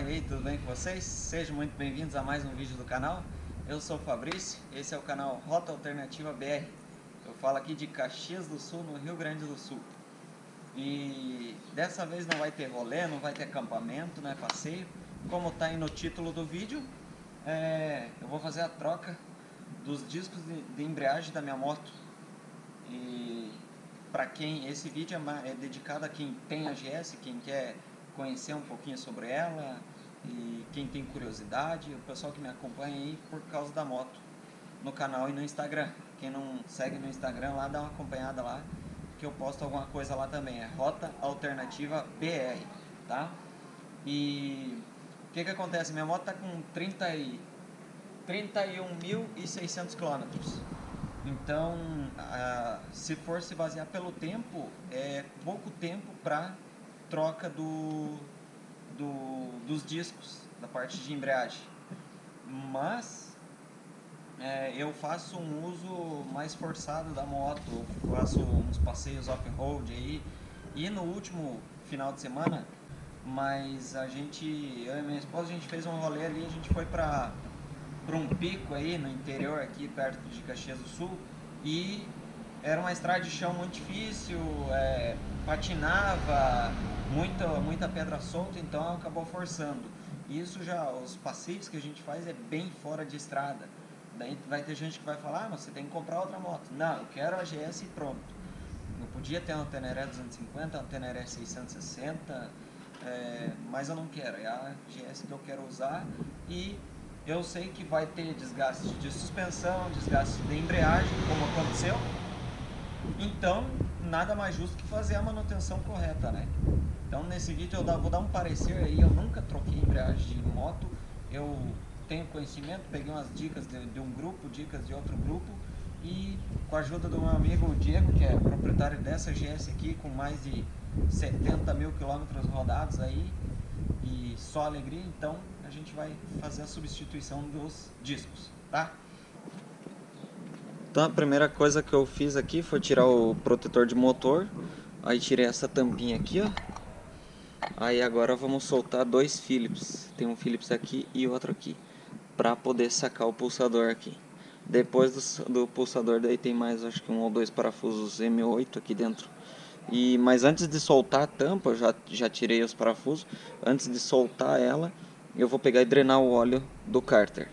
E aí, tudo bem com vocês? Sejam muito bem-vindos a mais um vídeo do canal. Eu sou o Fabrício, esse é o canal Rota Alternativa BR. Eu falo aqui de Caxias do Sul, no Rio Grande do Sul. E dessa vez não vai ter rolê, não vai ter acampamento, né, passeio. Como tá aí no título do vídeo, é, eu vou fazer a troca dos discos de, de embreagem da minha moto. E para quem esse vídeo é, é dedicado a quem tem a GS, quem quer conhecer um pouquinho sobre ela e quem tem curiosidade, o pessoal que me acompanha aí por causa da moto no canal e no Instagram. Quem não segue no Instagram lá, dá uma acompanhada lá, que eu posto alguma coisa lá também. É Rota Alternativa BR, tá? E o que que acontece? Minha moto tá com 30 e 31.600 quilômetros. Então, se for se basear pelo tempo, é pouco tempo para troca do, do, dos discos, da parte de embreagem. Mas é, eu faço um uso mais forçado da moto, faço uns passeios off-road aí. E no último final de semana, mas a gente, eu e minha esposa, a gente fez um rolê ali, a gente foi pra, pra um pico aí no interior, aqui perto de Caxias do Sul, e era uma estrada de chão muito difícil, é, patinava, muita, muita pedra solta, então acabou forçando. Isso já, os passeios que a gente faz é bem fora de estrada. Daí vai ter gente que vai falar, ah, mas você tem que comprar outra moto. Não, eu quero a GS e pronto. Eu podia ter uma Teneré 250, uma Teneré 660, é, mas eu não quero. É a GS que eu quero usar e eu sei que vai ter desgaste de suspensão, desgaste de embreagem, como aconteceu. Então, nada mais justo que fazer a manutenção correta, né? Então nesse vídeo eu vou dar um parecer aí, eu nunca troquei embreagem de moto, eu tenho conhecimento, peguei umas dicas de, de, um grupo, dicas de outro grupo e com a ajuda do meu amigo Diego, que é proprietário dessa GS aqui, com mais de 70 mil quilômetros rodados aí e só alegria, então a gente vai fazer a substituição dos discos, tá? Então a primeira coisa que eu fiz aqui foi tirar o protetor de motor, aí tirei essa tampinha aqui, ó, Aí agora vamos soltar dois Philips. Tem um Philips aqui e outro aqui. Pra poder sacar o pulsador aqui. Depois do, do pulsador daí tem mais acho que um ou dois parafusos M8 aqui dentro. E, mas antes de soltar a tampa, eu já, já tirei os parafusos. Antes de soltar ela, eu vou pegar e drenar o óleo do cárter.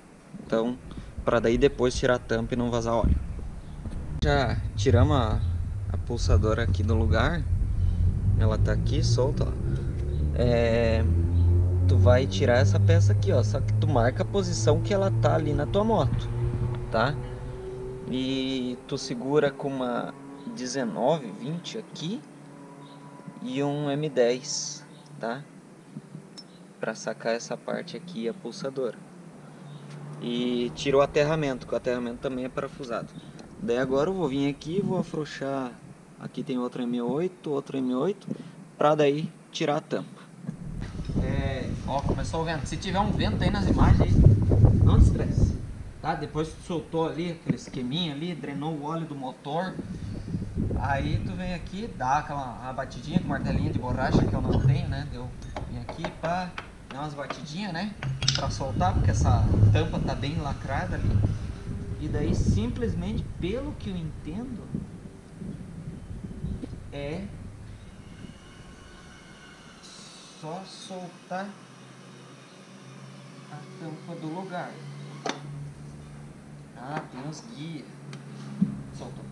Então, para daí depois tirar a tampa e não vazar óleo. Já tiramos a, a pulsadora aqui do lugar. Ela tá aqui solta, ó é, tu vai tirar essa peça aqui, ó. Só que tu marca a posição que ela tá ali na tua moto, tá? E tu segura com uma 19, 20 aqui e um M10, tá? Para sacar essa parte aqui a pulsadora. E tira o aterramento, que o aterramento também é parafusado. Daí agora eu vou vir aqui vou afrouxar. Aqui tem outro M8, outro M8, para daí tirar a tampa. É, ó, começou o vento. Se tiver um vento aí nas imagens, não estresse. Tá? Depois tu soltou ali aquele esqueminha ali, drenou o óleo do motor. Aí tu vem aqui, dá aquela batidinha com martelinha de borracha que eu não tenho, né? Deu vem aqui para dar umas batidinhas, né? Pra soltar, porque essa tampa tá bem lacrada ali. E daí simplesmente, pelo que eu entendo, é só soltar a tampa do lugar. Ah, tem uns guias. Soltou.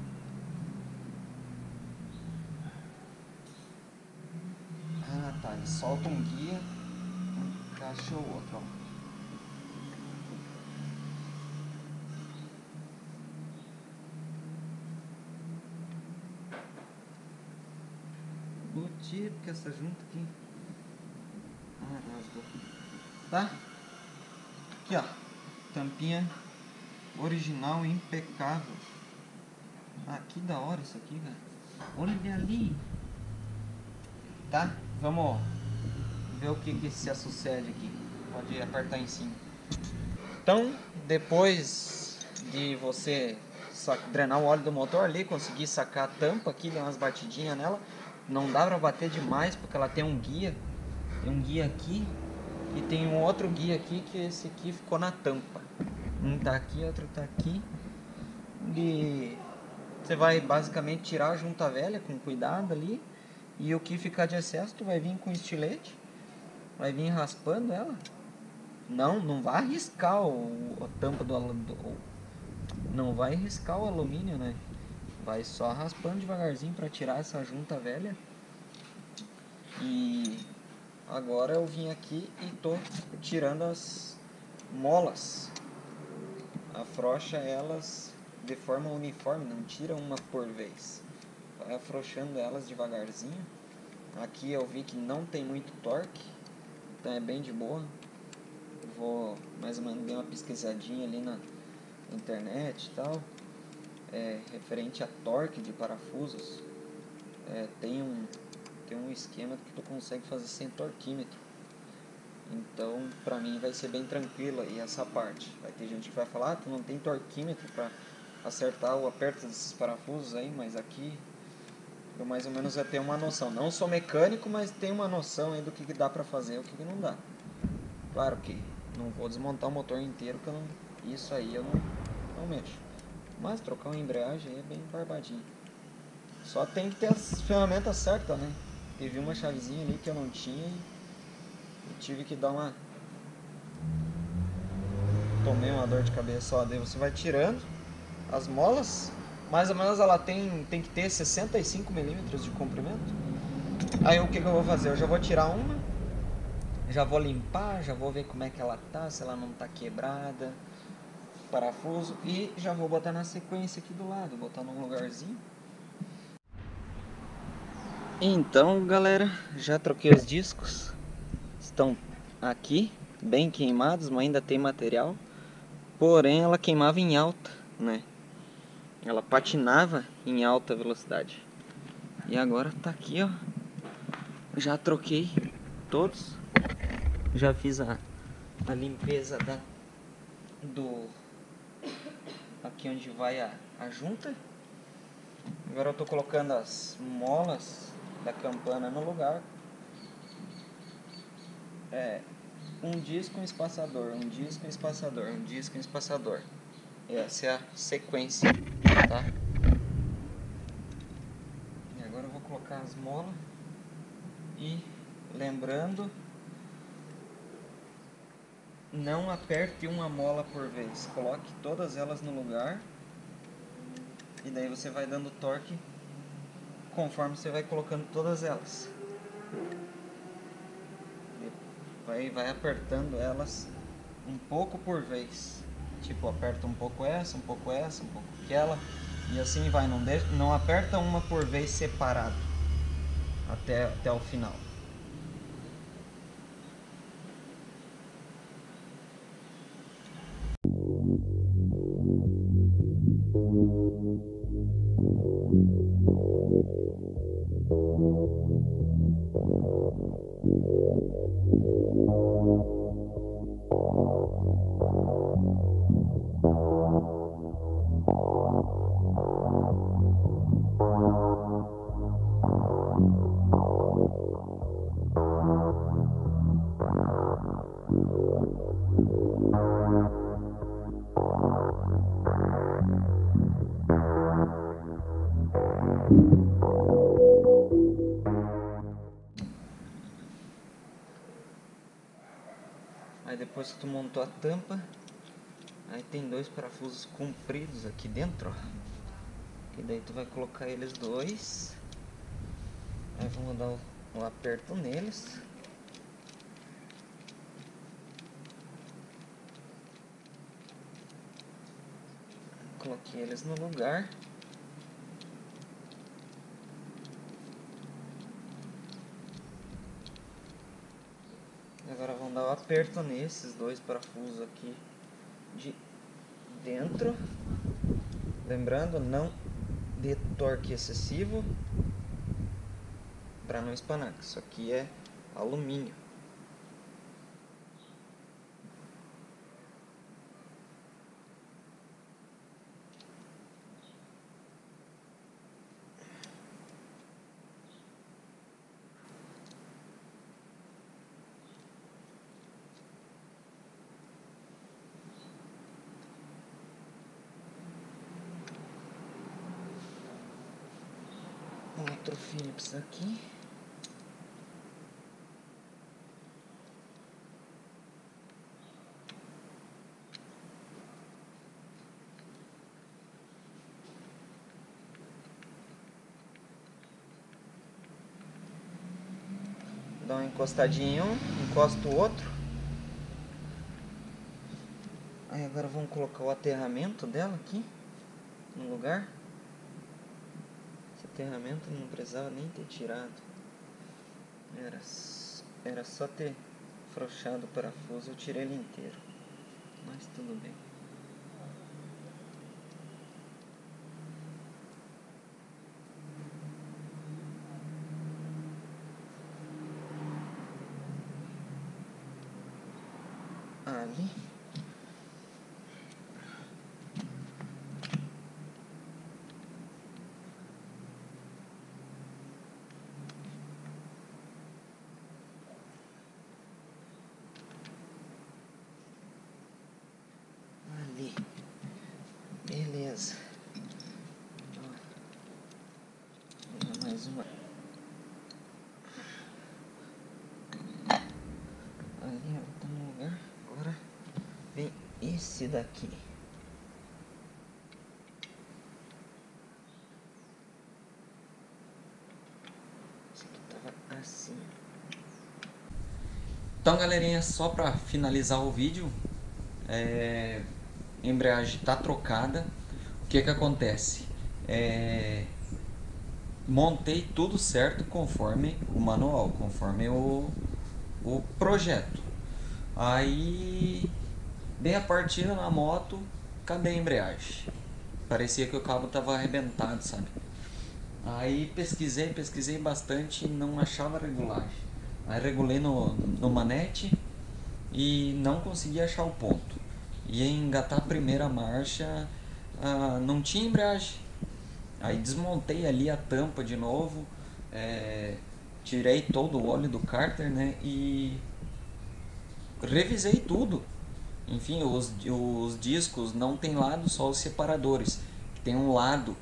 Ah, tá. Ele solta um guia, encaixa o outro, ó. Tirar porque essa junta aqui ah, rasgou. Tá? Aqui, ó. Tampinha original impecável. Ah, que da hora isso aqui, velho. Olha ali. Tá? Vamos ver o que, que se sucede aqui. Pode apertar em cima. Então, depois de você drenar o óleo do motor ali, conseguir sacar a tampa aqui, dar umas batidinhas nela. Não dá pra bater demais porque ela tem um guia Tem um guia aqui e tem um outro guia aqui que esse aqui ficou na tampa. Um tá aqui, outro tá aqui. E você vai basicamente tirar a junta velha com cuidado ali. E o que ficar de excesso, tu vai vir com estilete. Vai vir raspando ela. Não, não vai arriscar o, a tampa do, do não vai riscar o alumínio, né? Vai só raspando devagarzinho para tirar essa junta velha. E agora eu vim aqui e tô tirando as molas. Afrouxa elas de forma uniforme, não tira uma por vez. Vai afrouxando elas devagarzinho. Aqui eu vi que não tem muito torque, então é bem de boa. Vou mais ou menos dar uma pesquisadinha ali na internet e tal, é, referente a torque de parafusos, é, tem, um, tem um esquema que tu consegue fazer sem torquímetro. Então, pra mim vai ser bem tranquila e essa parte. Vai ter gente que vai falar, ah, tu não tem torquímetro para acertar o aperto desses parafusos aí, mas aqui eu mais ou menos já tenho uma noção. Não sou mecânico, mas tenho uma noção aí do que, que dá para fazer e o que, que não dá. Claro que não vou desmontar o motor inteiro, que não, isso aí eu não, não mexo. Mas trocar uma embreagem é bem barbadinho. Só tem que ter as ferramentas certas, né? Teve uma chavezinha ali que eu não tinha e tive que dar uma... Tomei uma dor de cabeça. Daí você vai tirando as molas. Mais ou menos ela tem, tem que ter 65 milímetros de comprimento. Aí o que, que eu vou fazer? Eu já vou tirar uma. Já vou limpar, já vou ver como é que ela tá, se ela não tá quebrada parafuso e já vou botar na sequência aqui do lado, botar num lugarzinho. Então, galera, já troquei os discos. Estão aqui, bem queimados, mas ainda tem material. Porém, ela queimava em alta, né? Ela patinava em alta velocidade. E agora tá aqui, ó. Já troquei todos. Já fiz a, a limpeza da, do aqui onde vai a, a junta. Agora eu estou colocando as molas da campana no lugar. É, um disco, um espaçador, um disco, um espaçador, um disco, um espaçador. Essa é a sequência, tá? E agora eu vou colocar as molas e lembrando não aperte uma mola por vez. Coloque todas elas no lugar. E daí você vai dando torque conforme você vai colocando todas elas. Vai, vai apertando elas um pouco por vez. Tipo, aperta um pouco essa, um pouco essa, um pouco aquela. E assim vai. Não, deixa, não aperta uma por vez separado. Até, até o final. Depois que tu montou a tampa, aí tem dois parafusos compridos aqui dentro, ó. E daí tu vai colocar eles dois. Aí vamos dar um aperto neles. Coloquei eles no lugar. Agora vamos dar um aperto nesses dois parafusos aqui de dentro. Lembrando, não de torque excessivo para não espanar. Isso aqui é alumínio. Outro Philips aqui. Dá uma encostadinha em um, encosta o outro. Aí agora vamos colocar o aterramento dela aqui no lugar. Esse aterramento não precisava nem ter tirado. Era, era só ter frouxado o parafuso, eu tirei ele inteiro. Mas tudo bem. Ali. Beleza. Mais uma. Ali, ó, tá no lugar. Agora vem esse daqui. Esse aqui tava assim. Então, galerinha, só pra finalizar o vídeo, é... a embreagem tá trocada. O que que acontece? É... Montei tudo certo conforme o manual, conforme o, o projeto. Aí dei a partida na moto, cadê a embreagem? Parecia que o cabo tava arrebentado, sabe? Aí pesquisei, pesquisei bastante e não achava regulagem. Aí regulei no, no manete e não consegui achar o ponto. Ia engatar a primeira marcha, ah, não tinha embreagem. Aí desmontei ali a tampa de novo, é, tirei todo o óleo do cárter, né? E revisei tudo. Enfim, os, os discos não tem lado, só os separadores. Tem um lado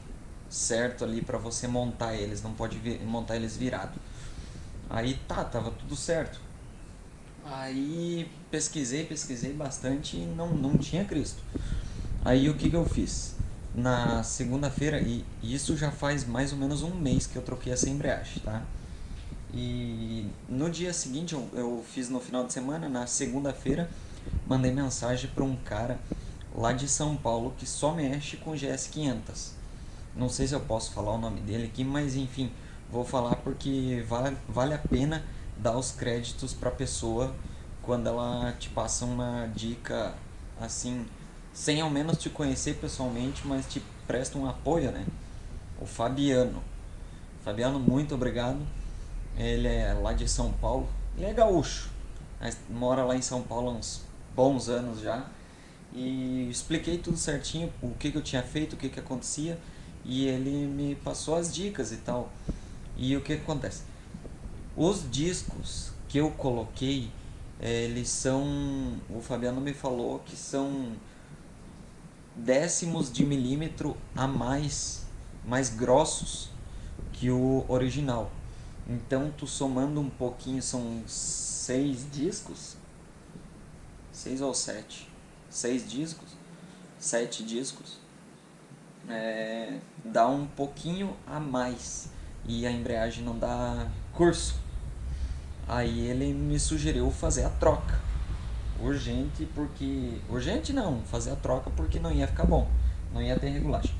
certo ali para você montar eles, não pode vir, montar eles virado. Aí tá, tava tudo certo. Aí pesquisei, pesquisei bastante e não, não tinha Cristo. Aí o que, que eu fiz? Na segunda-feira, e isso já faz mais ou menos um mês que eu troquei essa embreagem, tá? E no dia seguinte, eu, eu fiz no final de semana, na segunda-feira, mandei mensagem para um cara lá de São Paulo que só mexe com GS500. Não sei se eu posso falar o nome dele aqui, mas enfim, vou falar porque vale, vale a pena dar os créditos para a pessoa quando ela te passa uma dica assim, sem ao menos te conhecer pessoalmente, mas te presta um apoio, né? O Fabiano. Fabiano, muito obrigado. Ele é lá de São Paulo. Ele é gaúcho, mas mora lá em São Paulo há uns bons anos já. E expliquei tudo certinho, o que, que eu tinha feito, o que, que acontecia. E ele me passou as dicas e tal. E o que, que acontece? Os discos que eu coloquei, eles são. O Fabiano me falou que são décimos de milímetro a mais, mais grossos que o original. Então, tu somando um pouquinho, são seis discos, seis ou sete, seis discos, sete discos, é, dá um pouquinho a mais e a embreagem não dá curso. Aí ele me sugeriu fazer a troca. Urgente porque. Urgente não, fazer a troca porque não ia ficar bom. Não ia ter regulagem.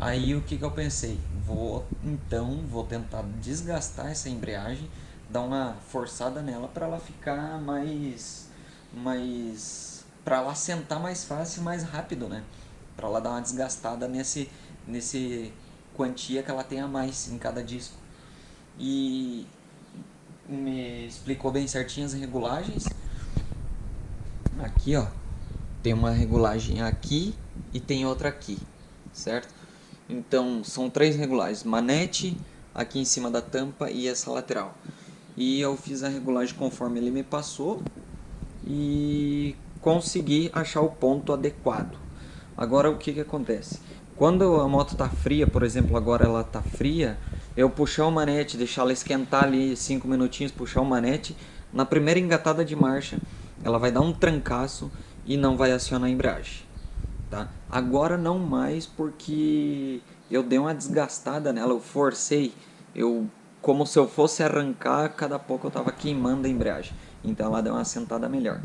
Aí o que, que eu pensei? Vou então vou tentar desgastar essa embreagem, dar uma forçada nela para ela ficar mais mais para ela sentar mais fácil, mais rápido, né? Para ela dar uma desgastada nesse nesse quantia que ela tem a mais em cada disco. E me explicou bem certinho as regulagens. Aqui, ó, tem uma regulagem aqui e tem outra aqui, certo? Então, são três regulagens, manete, aqui em cima da tampa e essa lateral. E eu fiz a regulagem conforme ele me passou e consegui achar o ponto adequado. Agora o que, que acontece? Quando a moto está fria, por exemplo, agora ela está fria, eu puxar o manete, deixar ela esquentar ali 5 minutinhos, puxar o manete, na primeira engatada de marcha, ela vai dar um trancaço e não vai acionar a embreagem. Tá? Agora não mais porque eu dei uma desgastada nela, eu forcei, eu como se eu fosse arrancar, cada pouco eu estava queimando a embreagem. Então ela deu uma sentada melhor.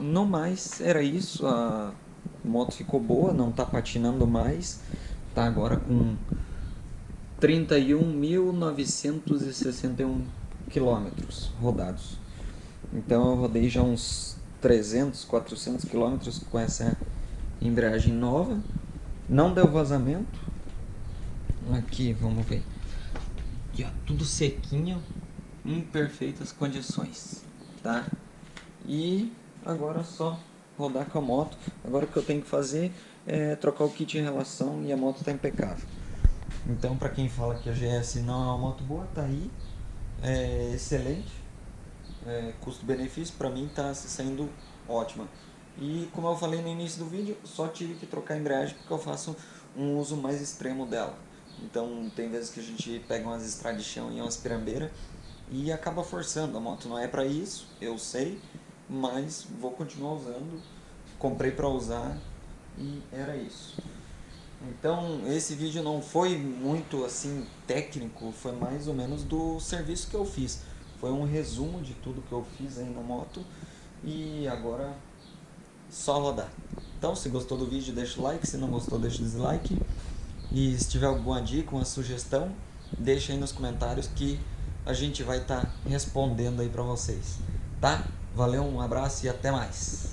No mais, era isso. A moto ficou boa, não está patinando mais. Tá agora com 31.961 quilômetros rodados. Então eu rodei já uns 300, 400 quilômetros com essa embreagem nova. Não deu vazamento. Aqui, vamos ver. Ó, tudo sequinho, em perfeitas condições, tá? E agora só rodar com a moto. Agora o que eu tenho que fazer é trocar o kit em relação e a moto está impecável. Então, para quem fala que a GS não é uma moto boa, tá aí, é excelente. É, Custo-benefício para mim está se saindo ótima. E como eu falei no início do vídeo, só tive que trocar a embreagem porque eu faço um uso mais extremo dela. Então tem vezes que a gente pega umas estradas de chão e umas pirambeiras e acaba forçando. A moto não é para isso, eu sei, mas vou continuar usando. Comprei para usar e era isso. Então esse vídeo não foi muito assim técnico, foi mais ou menos do serviço que eu fiz. Foi um resumo de tudo que eu fiz aí na moto e agora só rodar. Então se gostou do vídeo deixa o like, se não gostou deixa o dislike. E se tiver alguma dica, uma sugestão, deixa aí nos comentários que a gente vai estar tá respondendo aí para vocês, tá? Valeu, um abraço e até mais.